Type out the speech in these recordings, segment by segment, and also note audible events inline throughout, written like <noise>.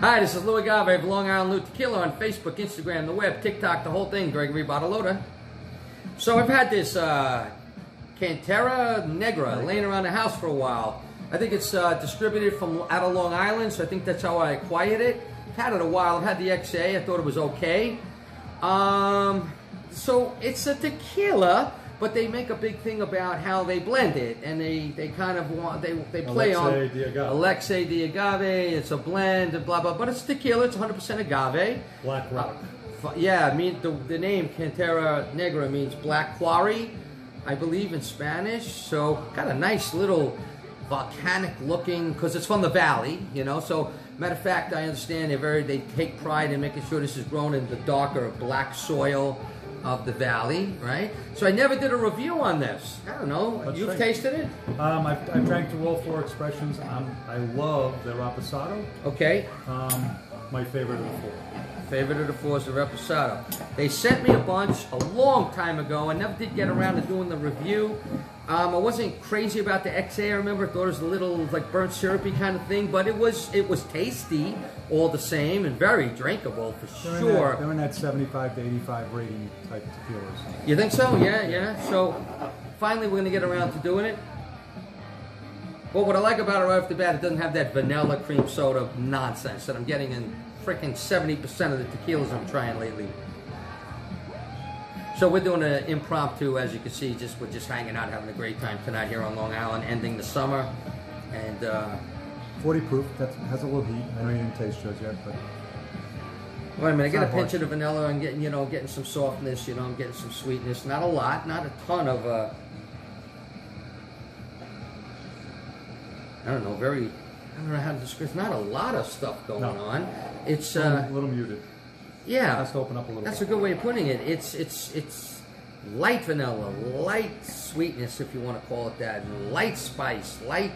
Hi, this is Lou Agave of Long Island Lou Tequila on Facebook, Instagram, the web, TikTok, the whole thing, Gregory Bottaloda. So I've had this uh, Cantera Negra laying around the house for a while. I think it's uh, distributed from out of Long Island, so I think that's how I acquired it. I've had it a while. I've had the XA. I thought it was okay. Um, so it's a tequila, but they make a big thing about how they blend it, and they, they kind of want they they play Alexei on. Alexei de Agave. It's a blend and blah blah, but it's tequila. It's 100% agave. Black Rock. Uh, F- Yeah, I mean the, the name Cantera Negra means black quarry, I believe in Spanish. So got a nice little volcanic looking because it's from the valley, you know. So matter of fact, I understand they're very they take pride in making sure this is grown in the darker black soil of the valley, right? So I never did a review on this. I don't know. You've tasted it, Um, I've, I've drank through all four expressions. Um, I love the Reposado. okay? Um, my favorite of the four. Favorite of the four is the Reposado. They sent me a bunch a long time ago. I never did get around to doing the review. Um, I wasn't crazy about the XA. I remember I thought it was a little like burnt syrupy kind of thing, but it was it was tasty all the same and very drinkable for They're in that, sure. they're in that 75 to 85 rating type tequilas. You think so? Yeah, yeah. So finally, we're gonna get around to doing it. Well, what I like about it right off the bat, it doesn't have that vanilla cream soda nonsense that I'm getting in freaking 70% of the tequilas I'm trying lately. So we're doing an impromptu, as you can see, just we're just hanging out, having a great time tonight here on Long Island, ending the summer, and uh, 40 proof. That has a little heat. I know you didn't taste yours yet, but Wait a minute, I get a pinch of the vanilla and getting, you know, getting some softness, you know, I'm getting some sweetness. Not a lot, not a ton of, uh, I don't know, very, I don't know how to describe, not a lot of stuff going No. on. It's, a little, uh, little muted. yeah, Has to open up a little that's bit. a good way of putting it. It's, it's, it's light vanilla, light sweetness, if you want to call it that, and light spice, light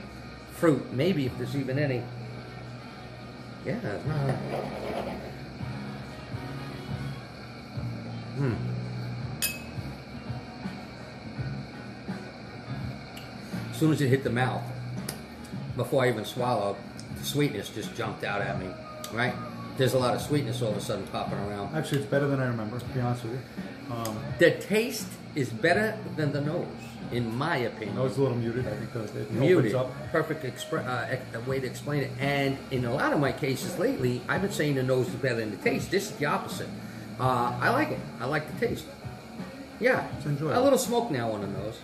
fruit, maybe if there's even any. Yeah. Hmm. As soon as it hit the mouth, before I even swallowed, the sweetness just jumped out at me. Right? There's a lot of sweetness all of a sudden popping around. Actually, it's better than I remember, to be honest with you. Um, The taste is better than the nose, in my opinion. it's a little muted. I think that it Muted, opens up. perfect expre- uh, uh, way to explain it. And in a lot of my cases lately, I've been saying the nose is better than the taste. This is the opposite. Uh, I like it. I like the taste. Yeah, It's enjoyable. a little smoke now on the nose.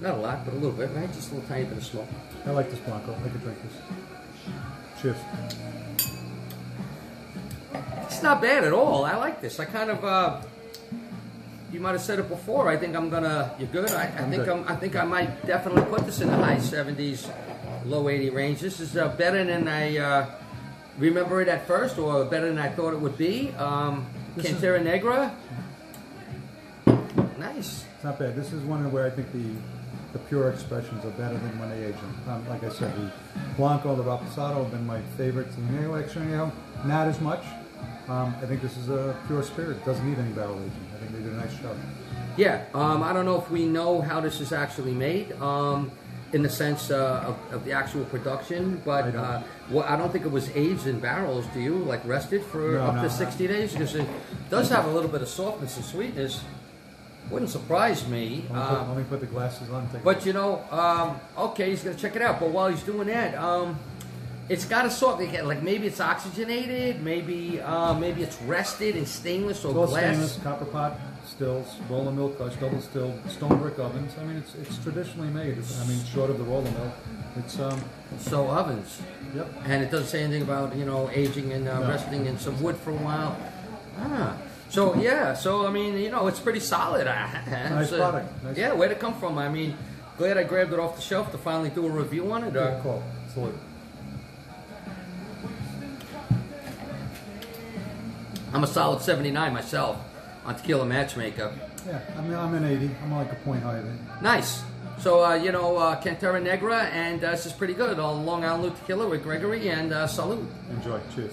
Not a lot, but a little bit, right? Just a little tiny bit of smoke. I like this Blanco. I could drink this. Cheers. It's not bad at all. I like this. I kind of. Uh, you might have said it before. I think I'm gonna. You're good. I, I I'm think good. I'm. I think I might definitely put this in the high 70s, low 80 range. This is uh, better than I uh, remember it at first, or better than I thought it would be. Um, Cantera Negra. Nice. It's not bad. This is one where I think the the pure expressions are better than when they age them. Um, like I said, the Blanco, the Reposado have been my favorites. in The Extra Añejo, not as much. Um, I think this is a pure spirit. It doesn't need any barrel aging. I think they did a nice job. Yeah, um, I don't know if we know how this is actually made, um, in the sense uh, of, of the actual production, but I don't. uh, well, I don't think it was aged in barrels. Do you like rested for No, up no, to sixty days? Because it does have a little bit of softness and sweetness. Wouldn't surprise me. Let me, put, let me put the glasses on. Take but you know, um, okay, he's gonna check it out. But while he's doing that, um, it's got a soft. Like maybe it's oxygenated, maybe uh, maybe it's rested in stainless or glass. stainless, copper pot stills, roller mill crush, double still, stone brick ovens. I mean, it's it's traditionally made. It's, I mean, short of the roller mill. It's um, So ovens. yep. And it doesn't say anything about you know aging and uh, No. resting in some wood for a while. Ah, so yeah, so I mean you know it's pretty solid. <laughs> Nice It's, uh, product. Nice yeah, where'd it come from? I mean, glad I grabbed it off the shelf to finally do a review on it. Good Uh, call. Salute. I'm a solid 79 myself on Tequila Matchmaker. Yeah, I mean, I'm an 80. I'm like a point higher than. Nice. So uh, you know uh, Cantera Negra, and uh, this is pretty good. On Long Island Tequila with Gregory and uh, Salute. Enjoy. Cheers.